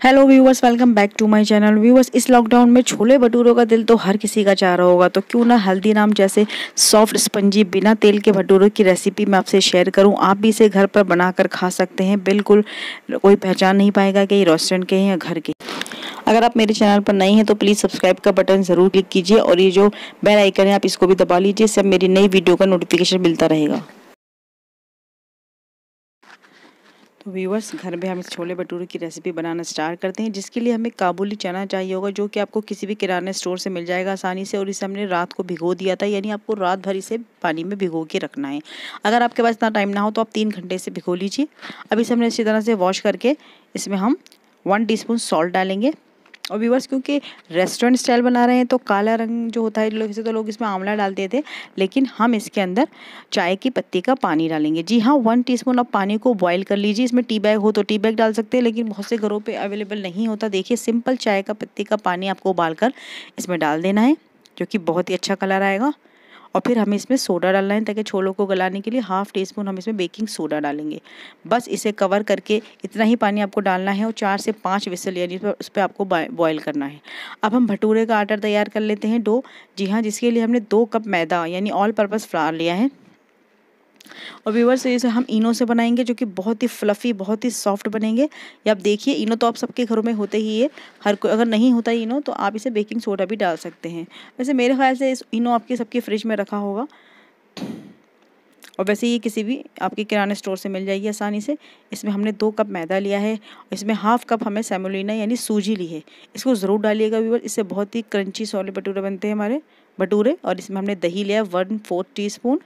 Hello viewers welcome back to my channel viewers इस lockdown में छोले भटूरों का दिल तो हर किसी का चाह रहा होगा तो क्यों ना हल्दीराम जैसे सॉफ्ट स्पंजी बिना तेल के भटूरों की रेसिपी मैं आपसे शेयर करूँ। आप भी इसे घर पर बनाकर खा सकते हैं। बिल्कुल, कोई पहचान नहीं पाएगा कि ये रेस्टोरेंट के हैं या घर के। अगर आप मेरे चैनल पर नए हैं तो प्लीज़ सब्सक्राइब का बटन ज़रूर क्लिक कीजिए और ये जो बेल आइकन है, आप इसको भी दबा लीजिए, इससे मेरी नई वीडियो का नोटिफिकेशन मिलता रहेगा। तो व्यूवर्स घर में हम छोले भटूरे की रेसिपी बनाना स्टार्ट करते हैं, जिसके लिए हमें काबुली चना चाहिए होगा, जो कि आपको किसी भी किराना स्टोर से मिल जाएगा आसानी से, और इसे हमने रात को भिगो दिया था, यानी आपको रात भर इसे पानी में भिगो के रखना है। अगर आपके पास इतना टाइम ना हो तो आप तीन घंटे से भिगो लीजिए। अब इसे हमने अच्छी तरह से वॉश करके, इसमें हम वन टी सॉल्ट डालेंगे। और व्यूवर्स क्योंकि रेस्टोरेंट स्टाइल बना रहे हैं तो काला रंग जो होता है लोग तो लोग इसमें आंवला डालते थे, लेकिन हम इसके अंदर चाय की पत्ती का पानी डालेंगे। जी हाँ वन टीस्पून आप पानी को बॉयल कर लीजिए, इसमें टी बैग हो तो टी बैग डाल सकते हैं, लेकिन बहुत से घरों पर अवेलेबल नहीं होता। देखिए सिंपल चाय का पत्ती का पानी आपको उबाल कर इसमें डाल देना है, जो कि बहुत ही अच्छा कलर आएगा। और फिर हमें इसमें सोडा डालना है ताकि छोलों को गलाने के लिए हाफ़ टी स्पून हम इसमें बेकिंग सोडा डालेंगे। बस इसे कवर करके इतना ही पानी आपको डालना है और चार से पाँच विसल यानी उस पर आपको बॉयल करना है। अब हम भटूरे का आटा तैयार कर लेते हैं डो जी हाँ जिसके लिए हमने दो कप मैदा यानी ऑल पर्पज़ फ्लार लिया है। और व्यूवर्स इसे हम इनो से बनाएँगे, जो कि बहुत ही फ्लफ़ी बहुत ही सॉफ्ट बनेंगे। या आप देखिए, इनो तो आप सबके घरों में होते ही है। हर कोई, अगर नहीं होता इनो तो आप इसे बेकिंग सोडा भी डाल सकते हैं। वैसे मेरे ख्याल से इस इनो आपके सबके फ्रिज में रखा होगा। और वैसे ये किसी भी आपके किराने स्टोर से मिल जाएगी आसानी से। इसमें हमने दो कप मैदा लिया है। इसमें हाफ़ कप हमें सेमोलिना यानी सूजी ली है। इसको ज़रूर डालिएगा व्यूवर इससे बहुत ही क्रंची सोले भटूरे बनते हैं हमारे भटूरे। और इसमें हमने दही लिया वन फोर्थ टी स्पून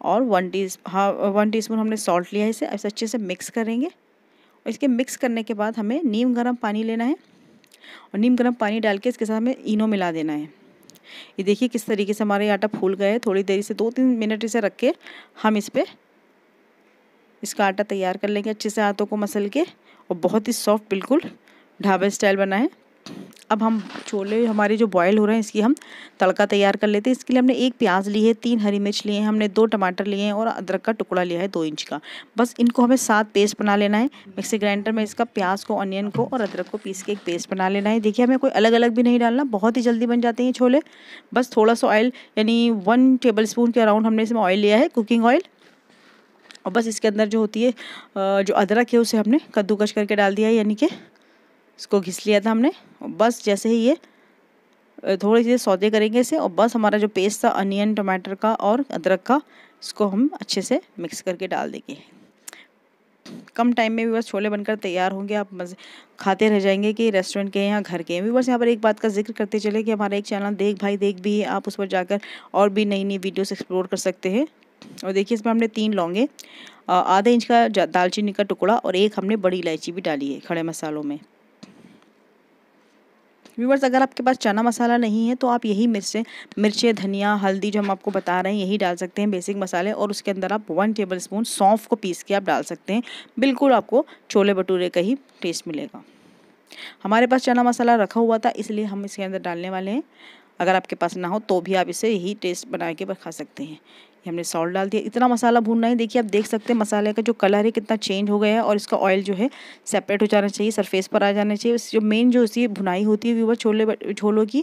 और वन टी हाँ वन टी हमने सॉल्ट लिया है इसे ऐसे अच्छे से मिक्स करेंगे। और इसके मिक्स करने के बाद हमें नीम गर्म पानी लेना है और नीम गर्म पानी डाल के इसके साथ हमें इनो मिला देना है। ये देखिए किस तरीके से हमारे आटा फूल गए थोड़ी देरी से दो तीन मिनट इसे रख के हम इस पर इसका आटा तैयार कर लेंगे अच्छे से हाथों को मसल के और बहुत ही सॉफ्ट बिल्कुल ढाबा स्टाइल बना है। अब हम छोले, हमारे जो बॉयल हो रहे हैं, इसकी हम तड़का तैयार कर लेते हैं। इसके लिए हमने एक प्याज ली है, तीन हरी मिर्च लिए हैं, हमने दो टमाटर लिए हैं और अदरक का टुकड़ा लिया है, दो इंच का। बस इनको हमें सात पेस्ट बना लेना है। मिक्सी ग्राइंडर में इसका प्याज को ऑनियन को और अदरक को पीस के एक पेस्ट बना लेना है। देखिए, हमें कोई अलग अलग भी नहीं डालना, बहुत ही जल्दी बन जाते हैं छोले। बस थोड़ा सा ऑयल यानी वन टेबल स्पून के अराउंड हमने इसमें ऑयल लिया है कुकिंग ऑयल और बस इसके अंदर जो होती है जो अदरक है, उसे हमने कद्दूकश करके डाल दिया है, यानी कि इसको घिस लिया था हमने, और बस जैसे ही ये थोड़ी सी सौदे करेंगे इसे, और बस हमारा जो पेस्ट था अनियन टमाटर का और अदरक का, इसको हम अच्छे से मिक्स करके डाल देंगे। कम टाइम में भी बस छोले बनकर तैयार होंगे, आप मज़े खाते रह जाएँगे कि रेस्टोरेंट के या घर के हैं। भी बस यहाँ पर एक बात का ज़िक्र करते चले कि हमारा एक चैनल देख भाई देख भी है, आप उस पर जाकर और भी नई नई वीडियोस एक्सप्लोर कर सकते हैं। और देखिए इसमें हमने तीन लौंगे आधे इंच का दालचीनी का टुकड़ा और एक हमने बड़ी इलायची भी डाली है खड़े मसालों में। व्यूवर्स अगर आपके पास चना मसाला नहीं है तो आप यही मिर्चें मिर्चें, धनिया, हल्दी जो हम आपको बता रहे हैं, यही डाल सकते हैं बेसिक मसाले और उसके अंदर आप वन टेबल स्पून सौंफ को पीस के आप डाल सकते हैं। बिल्कुल आपको छोले भटूरे का ही टेस्ट मिलेगा। हमारे पास चना मसाला रखा हुआ था, इसलिए हम इसके अंदर डालने वाले हैं। अगर आपके पास ना हो तो भी आप इसे यही टेस्ट बना के खा सकते हैं। ये हमने सॉल्ट डाल दिया। इतना मसाला भूनना है, देखिए आप देख सकते हैं मसाले का जो कलर है कितना चेंज हो गया है और इसका ऑयल जो है सेपरेट हो जाना चाहिए सरफेस पर आ जाना चाहिए। जो मेन जो इसकी भुनाई होती है व्यूवर छोले छोलों की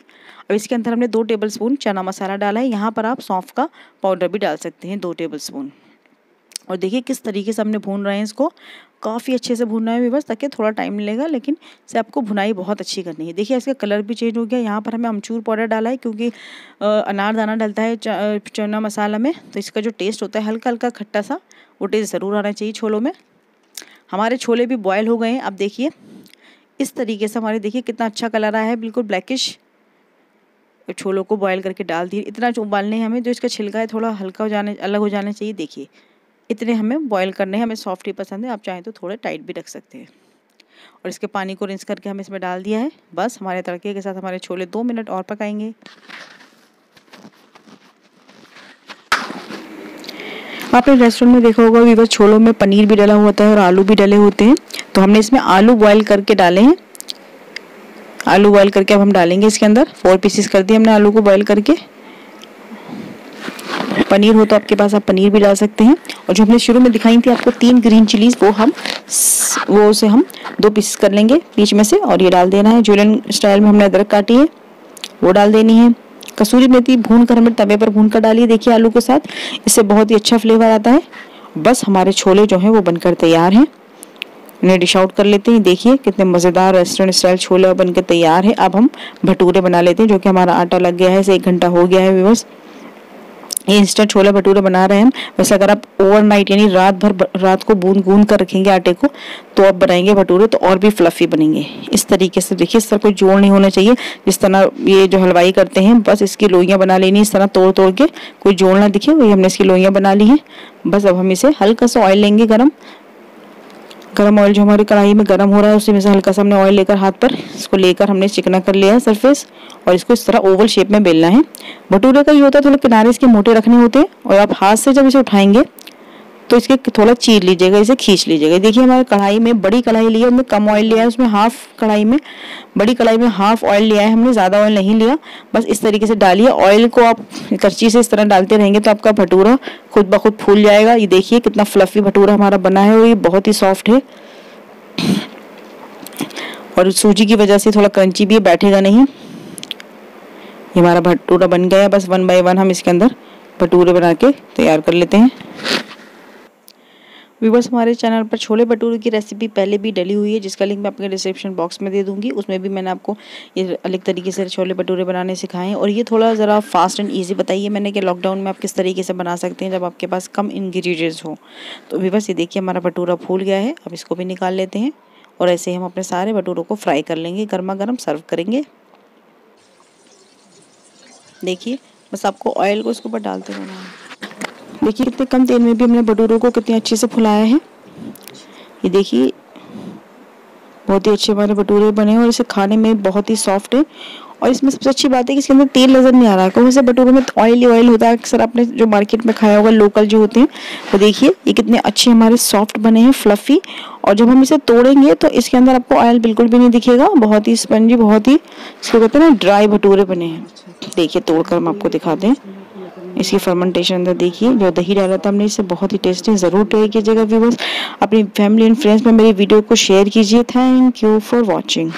और इसके अंदर हमने दो टेबल स्पून चना मसाला डाला है। यहाँ पर आप सौंफ का पाउडर भी डाल सकते हैं, दो टेबल स्पून और देखिए किस तरीके से हमने भून रहे हैं इसको। काफ़ी अच्छे से भुनना है, बस ताकि थोड़ा टाइम मिलेगा, लेकिन से आपको भुनाई बहुत अच्छी करनी है। देखिए, इसका कलर भी चेंज हो गया। यहाँ पर हमें अमचूर पाउडर डाला है, क्योंकि अनारदाना डलता है चना मसाला में तो इसका जो टेस्ट होता है हल्का हल्का खट्टा सा वो टेस्ट ज़रूर आना चाहिए छोलों में। हमारे छोले भी बॉयल हो गए हैं। आप देखिए, इस तरीके से हमारे, देखिए, कितना अच्छा कलर आया है, बिल्कुल ब्लैकिश छोलों को बॉयल करके डाल दिए। इतना उबालने हमें, जो इसका छिलका है, थोड़ा हल्का हो जाने, अलग हो जाना चाहिए। देखिए इतने हमें बॉईल करने हैं, हमें सॉफ्ट ही पसंद है, आप चाहें तो थोड़े टाइट भी रख सकते हैं। और इसके पानी को रिंस करके हम इसमें डाल दिया है। बस हमारे तड़के के साथ हमारे छोले दो मिनट और पकाएँगे। आपने रेस्टोरेंट में देखा होगा बस छोलों में पनीर भी डला होता है और आलू भी डले होते हैं। तो हमने इसमें आलू बॉईल करके डाले हैं। आलू बॉईल करके अब हम डालेंगे इसके अंदर। फोर पीसेस कर दिए हमने आलू को बॉईल करके। पनीर हो तो आपके पास आप पनीर भी डाल सकते हैं। और जो हमने शुरू में दिखाई थी आपको तीन ग्रीन चिलीज वो हम वो उसे हम दो पीस कर लेंगे बीच में से, और ये डाल देना है। जुलियन स्टाइल में हमने अदरक काटी है, वो डाल देनी है। कसूरी मेथी भून कर हमने तवे पर भून कर डाली देखिए आलू के साथ। इससे बहुत ही अच्छा फ्लेवर आता है। बस हमारे छोले जो हैं, वो बनकर तैयार हैं। इन्हें डिश आउट कर लेते हैं। देखिए कितने मज़ेदार रेस्टोरेंट स्टाइल छोले बनकर तैयार है। अब हम भटूरे बना लेते हैं, जो कि हमारा आटा लग गया है, इसे एक घंटा हो गया है व्यवस्थ इंस्टेंट छोले भटूरे बना रहे हैं। वैसे अगर आप ओवरनाइट यानी रात भर रात को बूंद गूंद कर रखेंगे आटे को तो आप बनाएँगे भटूरे तो और भी फ्लफी बनेंगे। इस तरीके से देखिए, इस तरह कोई जोड़ नहीं होना चाहिए, जिस तरह ये जो हलवाई करते हैं, बस इसकी लोइयाँ बना लेनी, इस तरह तोड़ तोड़ के कोई जोड़ ना दिखे, वही हमने इसकी लोइयाँ बना ली हैं। बस अब हम इसे हल्का सा ऑयल लेंगे गर्म गरम ऑयल जो हमारी कढ़ाई में गर्म हो रहा है, उसी में से हल्का सा हमने ऑयल लेकर हाथ पर इसको लेकर हमने चिकना कर लिया है सरफेस और इसको इस तरह ओवल शेप में बेलना है। भटूरे का ये होता है, थोड़े किनारे इसके मोटे रखने होते हैं और आप हाथ से जब इसे उठाएँगे तो इसके थोड़ा चीर लीजिएगा, इसे खींच लीजिएगा। देखिए, हमारे कढ़ाई में बड़ी कढ़ाई ली है उसमें कम ऑयल लिया है, उसमें हाफ़ कढ़ाई में, बड़ी कढ़ाई में हाफ़ ऑयल लिया है, हमने ज़्यादा ऑयल नहीं लिया। बस इस तरीके से डालिए ऑयल को आप करची से इस तरह डालते रहेंगे तो आपका भटूरा खुद ब खुद फूल जाएगा। ये देखिए, कितना फ्लफी भटूरा हमारा बना है और ये बहुत ही सॉफ्ट है। और सूजी की वजह से थोड़ा क्रंची भी बैठेगा नहीं। ये हमारा भटूरा बन गया बस वन बाय वन हम इसके अंदर भटूरे बना के तैयार कर लेते हैं। व्यूवर्स हमारे चैनल पर छोले भटूरे की रेसिपी पहले भी डली हुई है, जिसका लिंक मैं आपके डिस्क्रिप्शन बॉक्स में दे दूँगी। उसमें भी मैंने आपको ये अलग तरीके से छोले भटूरे बनाने सिखाए हैं। और ये थोड़ा ज़रा फास्ट एंड ईजी बताइए, मैंने कि लॉकडाउन में आप किस तरीके से बना सकते हैं जब आपके पास कम इन्ग्रीडियंट्स हो। तो व्यूवर्स ये देखिए हमारा भटूरा फूल गया है। अब इसको भी निकाल लेते हैं और ऐसे ही हम अपने सारे भटूरों को फ्राई कर लेंगे। गर्मा गर्म सर्व करेंगे। देखिए, बस आपको ऑयल को इसके ऊपर डालते रहना है। देखिए कितने कम तेल में भी हमने भटूरों को कितने अच्छे से फुलाया है। ये देखिए, बहुत ही अच्छे हमारे भटूरे बने हैं और इसे खाने में बहुत ही सॉफ्ट है। और इसमें सबसे अच्छी बात है कि इसके अंदर तेल नज़र नहीं आ रहा है। क्योंकि भटूरे में ऑयल ही ऑयल होता है, अक्सर आपने जो मार्केट में खाया होगा लोकल जो होते हैं, वो देखिए, ये कितने अच्छे हमारे सॉफ्ट बने हैं फ्लफ़ी और जब हम इसे तोड़ेंगे तो इसके अंदर आपको ऑयल बिल्कुल भी नहीं दिखेगा। बहुत ही स्पंजी बहुत ही, इसको कहते हैं ना ड्राई भटूरे बने हैं। देखिए, तोड़कर हम आपको दिखाते हैं। इसकी फर्मेंटेशन अंदर देखिए जो दही डाला था हमने इसे बहुत ही टेस्टी ज़रूर ट्राई कीजिएगा व्यूवर्स अपनी फैमिली एंड फ्रेंड्स में मेरी वीडियो को शेयर कीजिए। Thank you for watching